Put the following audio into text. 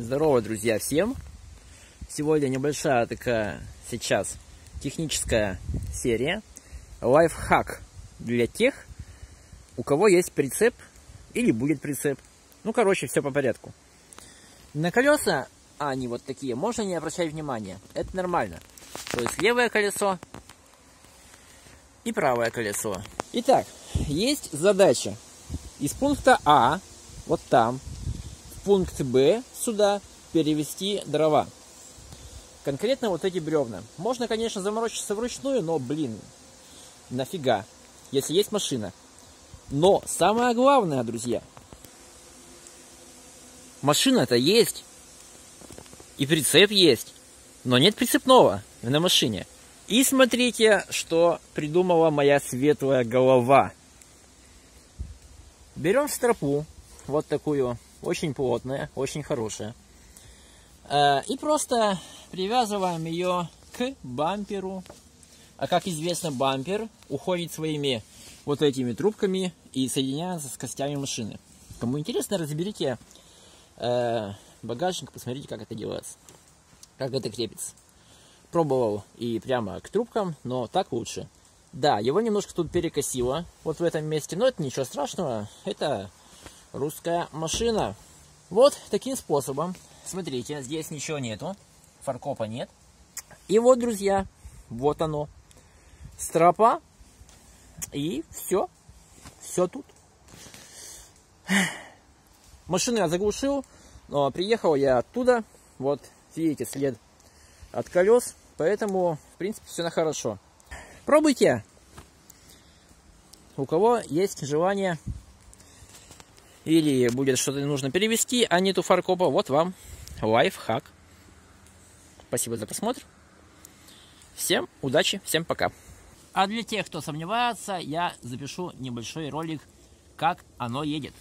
Здорово, друзья, всем! Сегодня небольшая такая сейчас техническая серия. Лайфхак для тех, у кого есть прицеп или будет прицеп. Ну, короче, все по порядку. На колеса, а они вот такие, можно не обращать внимания. Это нормально. То есть левое колесо и правое колесо. Итак, есть задача из пункта А, вот там, пункт Б, сюда, перевести дрова. Конкретно вот эти бревна. Можно, конечно, заморочиться вручную, но, блин, нафига, если есть машина. Но самое главное, друзья, машина-то есть, и прицеп есть, но нет прицепного на машине. И смотрите, что придумала моя светлая голова. Берем стропу, вот такую, очень плотная, очень хорошая. Э, и просто привязываем ее к бамперу. А как известно, бампер уходит своими вот этими трубками и соединяется с костями машины. Кому интересно, разберите э, багажник, посмотрите, как это делается, как это крепится пробовал и прямо к трубкам, но так лучше. Да, его немножко тут перекосило, вот в этом месте, но это ничего страшного, это русская машина. Вот таким способом, смотрите, здесь ничего нету, фаркопа нет. И вот, друзья, вот оно, стропа, и все, все тут. Машину я заглушил, но приехал я оттуда, вот, видите, след от колес, поэтому, в принципе, все на хорошо. Пробуйте! У кого есть желание или будет что-то нужно перевести, а нету фаркопа, вот вам лайфхак. Спасибо за просмотр. Всем удачи, всем пока. А для тех, кто сомневается, я запишу небольшой ролик, как оно едет.